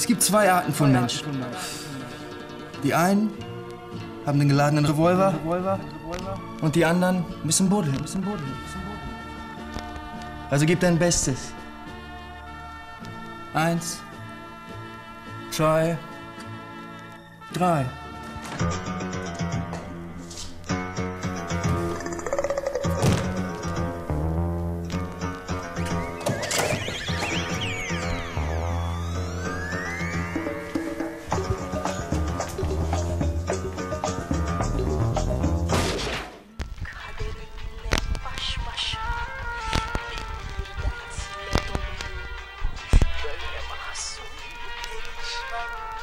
Es gibt zwei Arten von Menschen. Die einen haben den geladenen Revolver und die anderen müssen buddeln. Also gib dein Bestes. Eins, zwei, drei. abraço. Um beijo.